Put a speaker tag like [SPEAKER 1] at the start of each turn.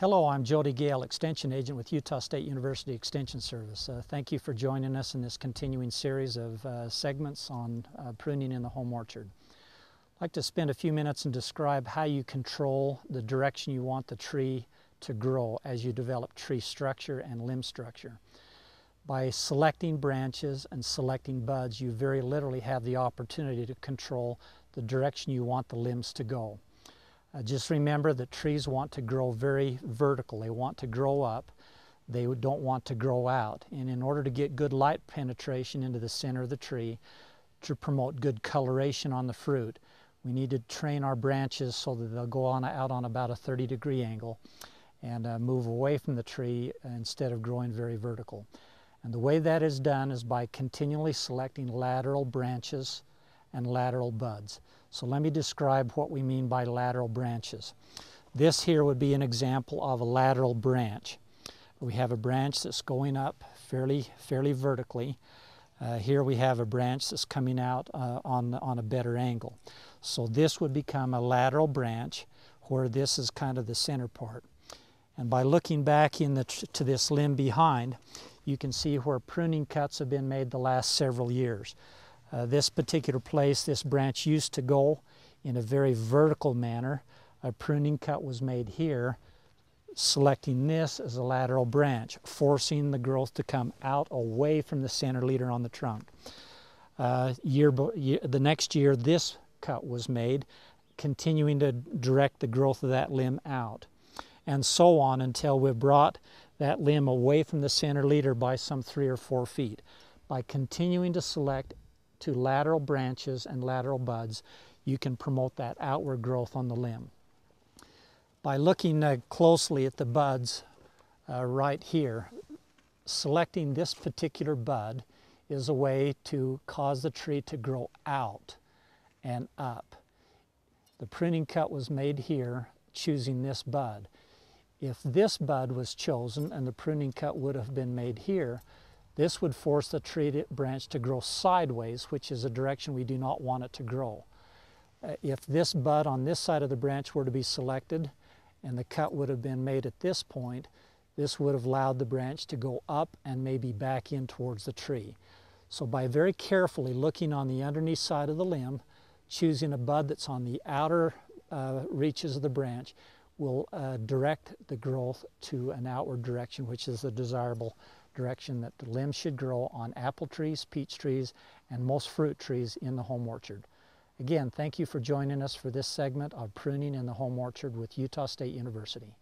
[SPEAKER 1] Hello, I'm Jody Gale, Extension Agent with Utah State University Extension Service. Uh, thank you for joining us in this continuing series of uh, segments on uh, pruning in the home orchard. I'd like to spend a few minutes and describe how you control the direction you want the tree to grow as you develop tree structure and limb structure. By selecting branches and selecting buds, you very literally have the opportunity to control the direction you want the limbs to go. Uh, just remember that trees want to grow very vertical. They want to grow up. They don't want to grow out. And in order to get good light penetration into the center of the tree, to promote good coloration on the fruit, we need to train our branches so that they'll go on out on about a 30 degree angle and uh, move away from the tree instead of growing very vertical. And the way that is done is by continually selecting lateral branches and lateral buds. So let me describe what we mean by lateral branches. This here would be an example of a lateral branch. We have a branch that's going up fairly, fairly vertically. Uh, here we have a branch that's coming out uh, on, on a better angle. So this would become a lateral branch where this is kind of the center part. And by looking back in the to this limb behind, you can see where pruning cuts have been made the last several years. Uh, this particular place, this branch used to go in a very vertical manner. A pruning cut was made here, selecting this as a lateral branch, forcing the growth to come out away from the center leader on the trunk. Uh, year, year, the next year, this cut was made, continuing to direct the growth of that limb out. And so on until we brought that limb away from the center leader by some three or four feet. By continuing to select to lateral branches and lateral buds, you can promote that outward growth on the limb. By looking uh, closely at the buds uh, right here, selecting this particular bud is a way to cause the tree to grow out and up. The pruning cut was made here, choosing this bud. If this bud was chosen and the pruning cut would have been made here, this would force the tree branch to grow sideways, which is a direction we do not want it to grow. Uh, if this bud on this side of the branch were to be selected and the cut would have been made at this point, this would have allowed the branch to go up and maybe back in towards the tree. So by very carefully looking on the underneath side of the limb, choosing a bud that's on the outer uh, reaches of the branch will uh, direct the growth to an outward direction, which is the desirable direction that the limbs should grow on apple trees, peach trees, and most fruit trees in the home orchard. Again, thank you for joining us for this segment of Pruning in the Home Orchard with Utah State University.